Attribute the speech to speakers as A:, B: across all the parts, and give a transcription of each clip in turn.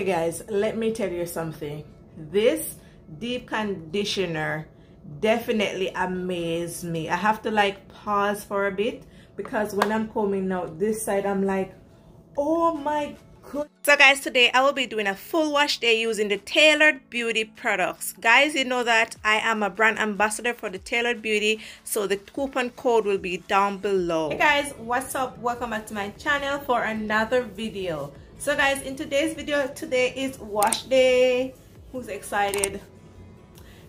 A: Okay guys, let me tell you something. This deep conditioner definitely amazed me. I have to like pause for a bit because when I'm combing out this side, I'm like, oh my god. So guys, today I will be doing a full wash day using the Tailored Beauty products. Guys, you know that I am a brand ambassador for the Tailored Beauty, so the coupon code will be down below. Hey guys, what's up? Welcome back to my channel for another video so guys in today's video today is wash day. Who's excited?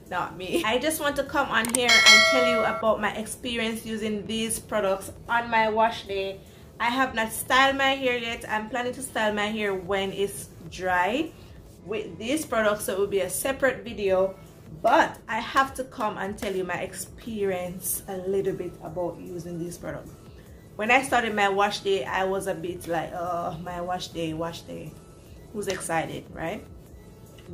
A: Not me. I just want to come on here and tell you about my experience using these products on my wash day. I have not styled my hair yet. I'm planning to style my hair when it's dry with these products so it will be a separate video. But i have to come and tell you my experience a little bit about using these products when I started my wash day, I was a bit like, oh, my wash day, wash day. Who's excited, right?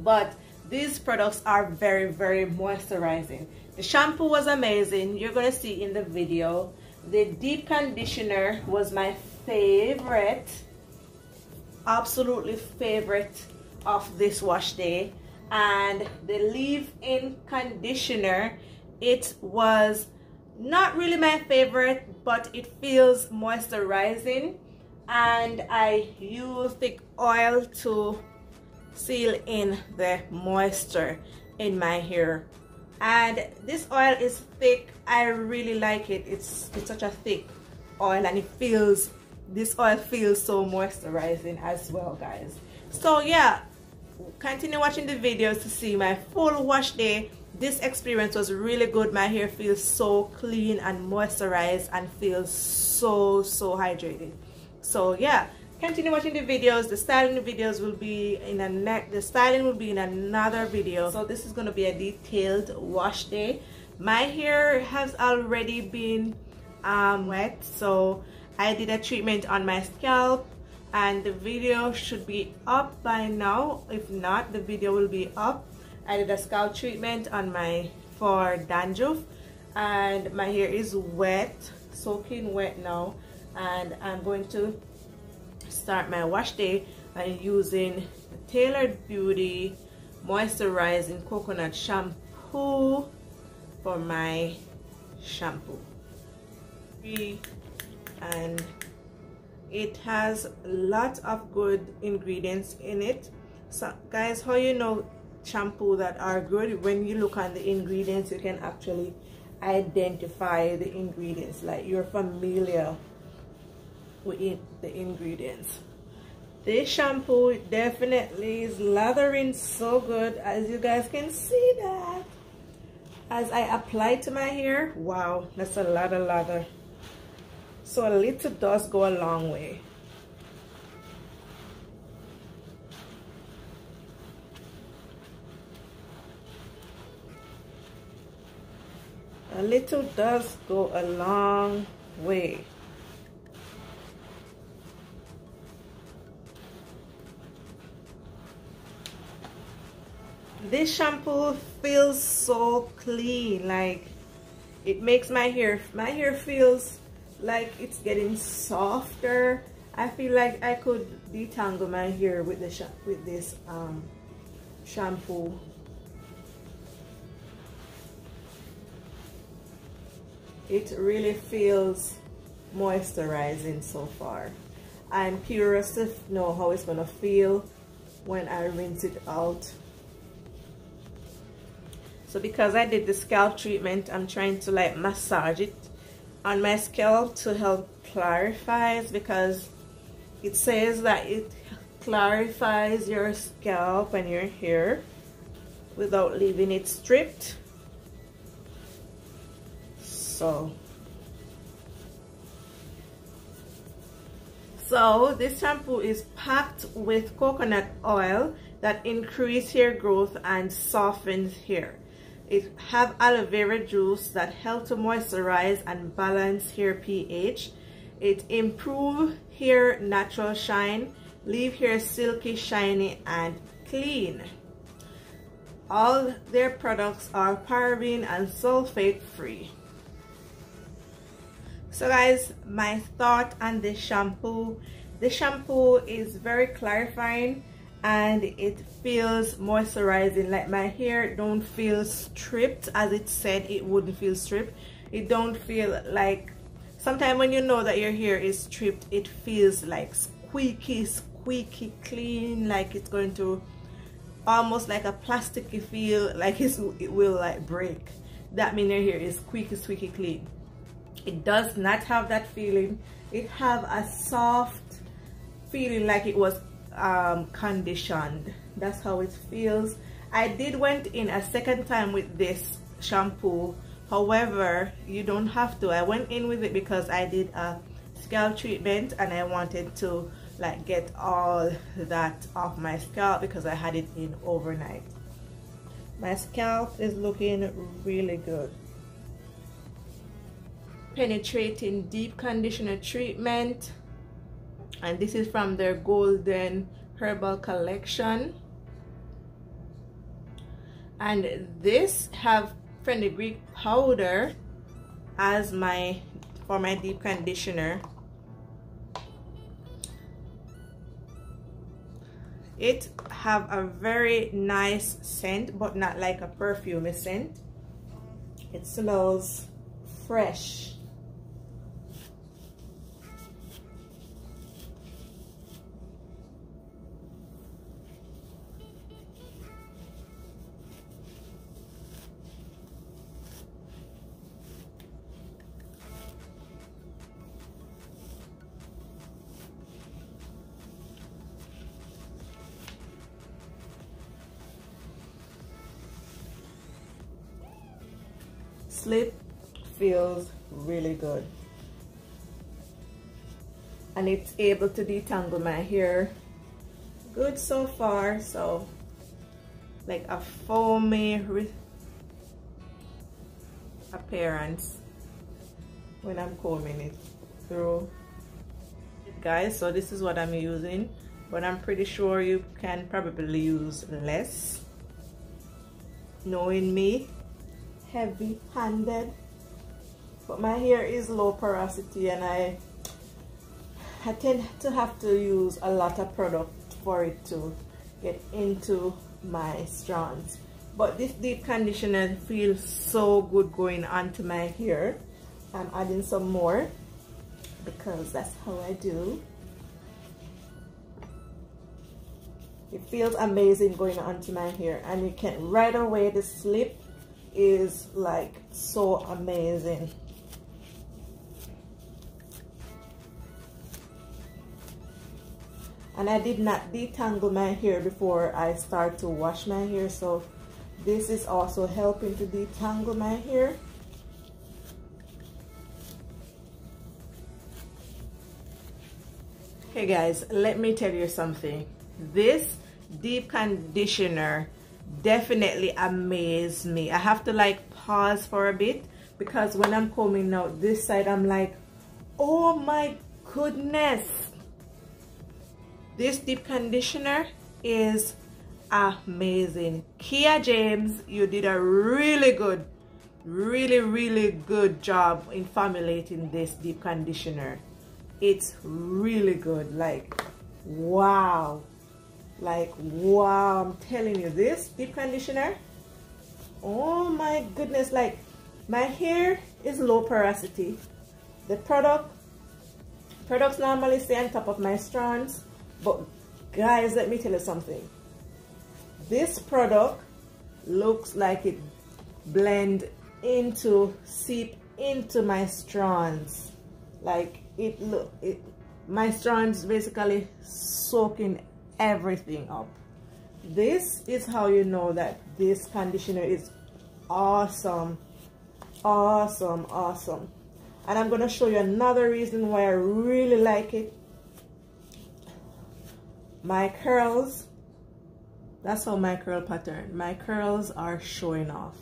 A: But these products are very, very moisturizing. The shampoo was amazing. You're going to see in the video. The deep conditioner was my favorite. Absolutely favorite of this wash day. And the leave-in conditioner, it was not really my favorite but it feels moisturizing. And I use thick oil to seal in the moisture in my hair. And this oil is thick. I really like it. It's it's such a thick oil and it feels this oil feels so moisturizing as well guys. So yeah continue watching the videos to see my full wash day this experience was really good. My hair feels so clean and moisturized and feels so so hydrated so yeah continue watching the videos. The styling videos will be in a neck the styling will be in another video. So this is going to be a detailed wash day. My hair has already been um, wet so I did a treatment on my scalp and the video should be up by now. If not the video will be up I did a scalp treatment on my for dandruff. And my hair is wet soaking wet now. And I'm going to start my wash day by using Tailored Beauty moisturizing coconut shampoo for my shampoo. And it has lots of good ingredients in it. So guys how you know shampoo that are good when you look on the ingredients you can actually identify the ingredients like you're familiar with the ingredients. This shampoo definitely is lathering so good as you guys can see that. As I apply to my hair wow that's a lot of lather so a little does go a long way a little does go a long way. This shampoo feels so clean like it makes my hair my hair feels like it's getting softer. I feel like I could detangle my hair with the with this um, shampoo it really feels moisturizing so far. I'm curious to know how it's gonna feel when I rinse it out. So because I did the scalp treatment I'm trying to like massage it on my scalp to help clarify because it says that it clarifies your scalp and your hair without leaving it stripped so so this shampoo is packed with coconut oil that increase hair growth and softens hair. It have aloe vera juice that help to moisturize and balance hair pH it improve hair natural shine leave hair silky shiny and clean. All their products are paraben and sulfate free so guys my thought on this shampoo the shampoo is very clarifying and it feels moisturizing. Like my hair don't feel stripped as it said it wouldn't feel stripped. It don't feel like sometimes when you know that your hair is stripped it feels like squeaky squeaky clean like it's going to almost like a plasticky feel like it will like break. That means your hair is squeaky squeaky clean it does not have that feeling. It have a soft feeling like it was um, conditioned. That's how it feels. I did went in a second time with this shampoo. However you don't have to. I went in with it because I did a scalp treatment and I wanted to like get all that off my scalp because I had it in overnight. My scalp is looking really good penetrating deep conditioner treatment. And this is from their golden herbal collection. And this have fenugreek powder as my for my deep conditioner. It have a very nice scent but not like a perfume scent. It smells fresh slip feels really good. And it's able to detangle my hair good so far so like a foamy appearance when I'm combing it through. Guys so this is what I'm using but I'm pretty sure you can probably use less. Knowing me heavy handed but my hair is low porosity and I I tend to have to use a lot of product for it to get into my strands. But this deep conditioner feels so good going onto my hair. I'm adding some more because that's how I do. It feels amazing going onto my hair and you can right away the slip is like so amazing. And I did not detangle my hair before I start to wash my hair so this is also helping to detangle my hair. Okay guys let me tell you something. This deep conditioner definitely amazed me. I have to like pause for a bit because when I'm combing out this side I'm like oh my goodness. This deep conditioner is amazing. Kia James you did a really good really really good job in formulating this deep conditioner. It's really good. Like wow like wow i'm telling you this deep conditioner oh my goodness like my hair is low porosity. The product products normally stay on top of my strands but guys let me tell you something. This product looks like it blend into seep into my strands. Like it look it my strands basically soaking everything up. This is how you know that this conditioner is awesome awesome awesome. And I'm gonna show you another reason why I really like it. My curls that's how my curl pattern my curls are showing off.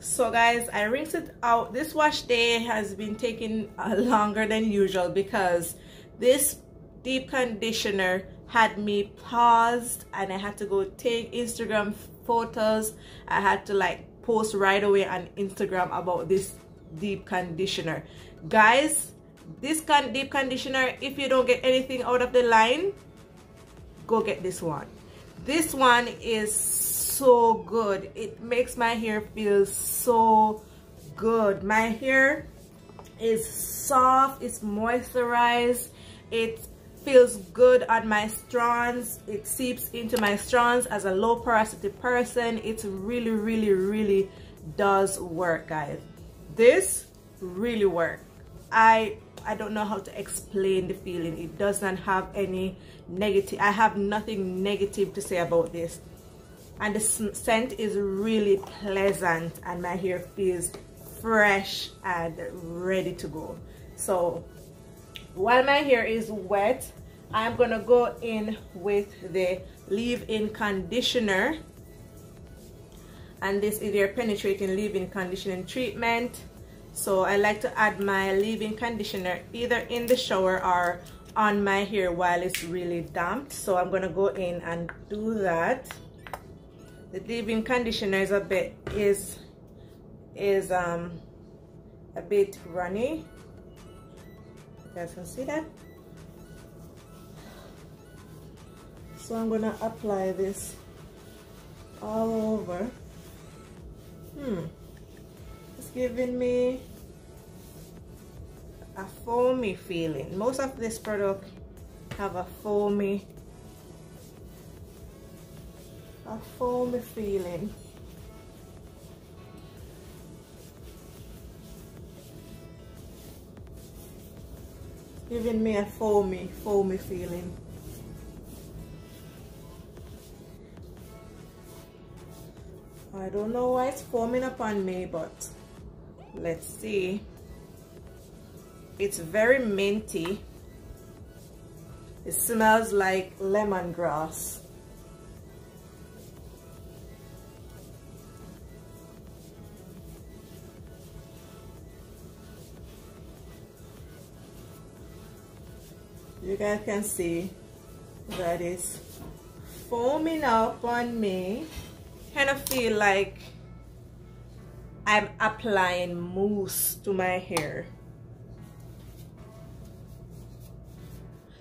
A: So guys I rinsed it out. This wash day has been taking uh, longer than usual because this deep conditioner had me paused and I had to go take Instagram photos. I had to like post right away on Instagram about this deep conditioner. Guys, this con deep conditioner, if you don't get anything out of the line, go get this one. this one is so good it makes my hair feel so good my hair is soft it's moisturized it feels good on my strands. It seeps into my strands as a low porosity person. It's really really really does work guys. This really work. I i don't know how to explain the feeling. It does not have any negative i have nothing negative to say about this. And the scent is really pleasant and my hair feels fresh and ready to go. So while my hair is wet I'm gonna go in with the leave-in conditioner. And this is your penetrating leave-in conditioning treatment. So I like to add my leave-in conditioner either in the shower or on my hair while it's really damp so I'm gonna go in and do that. The leave-in conditioner is a bit is is um a bit runny guys can see that? So I'm gonna apply this all over. Hmm. It's giving me a foamy feeling. Most of this product have a foamy a foamy feeling giving me a foamy foamy feeling. I don't know why it's forming upon me but let's see. It's very minty. It smells like lemongrass you guys can see that is foaming up on me. Kind of feel like I'm applying mousse to my hair.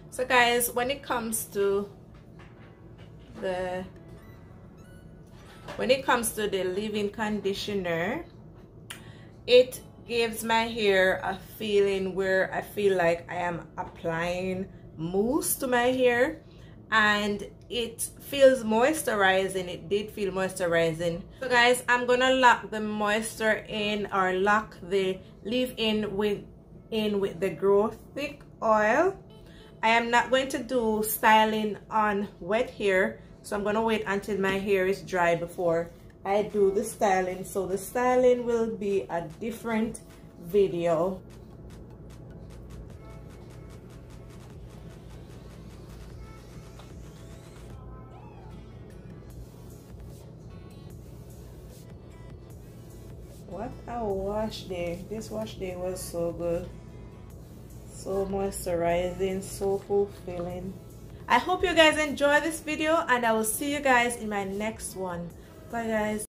A: So guys when it comes to the when it comes to the leave-in conditioner it gives my hair a feeling where I feel like I am applying mousse to my hair and it feels moisturizing. It did feel moisturizing. So guys i'm gonna lock the moisture in or lock the leave in with in with the grow thick oil. I am not going to do styling on wet hair so i'm gonna wait until my hair is dry before i do the styling. So the styling will be a different video wash day. This wash day was so good. So moisturizing so fulfilling. I hope you guys enjoy this video and i will see you guys in my next one. Bye guys